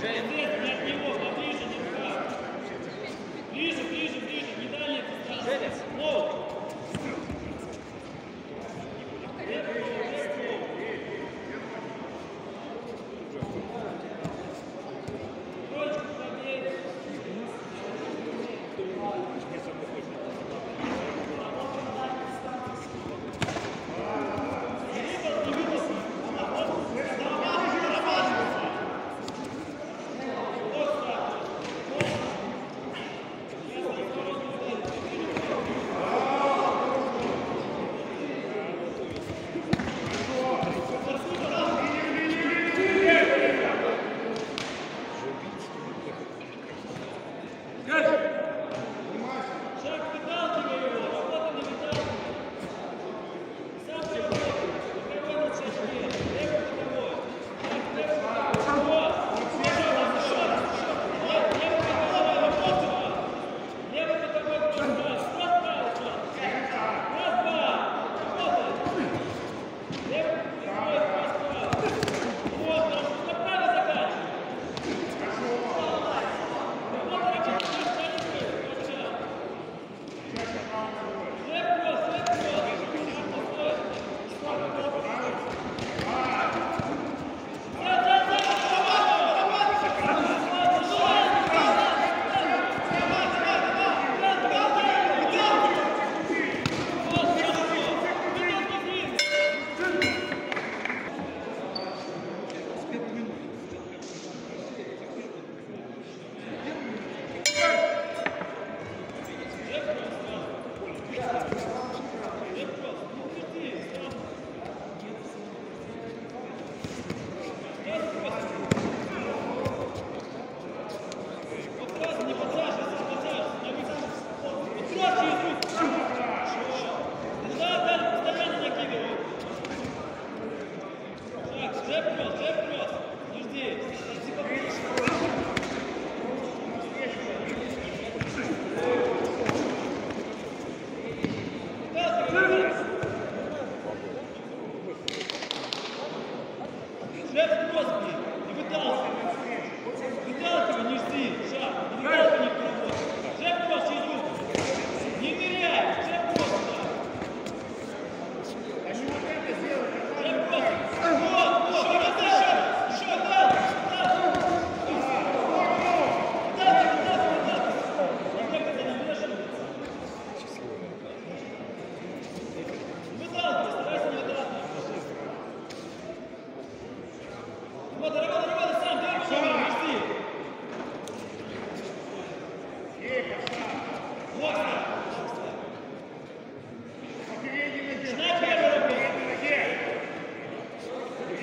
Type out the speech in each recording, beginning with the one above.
James.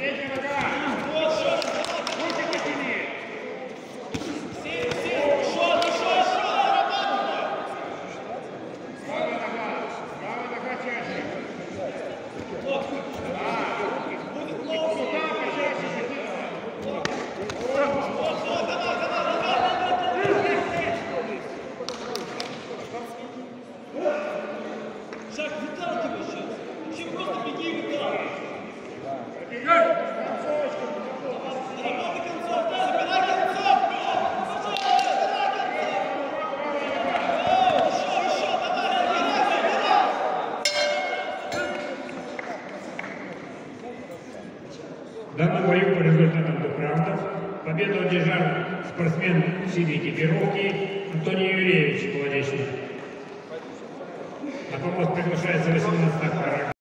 何? В данном бою по результатам двухраундов победу одержал спортсмен синей экипировки Антоний Юрьевич Молодечный. На помощь приглашается 18 пара.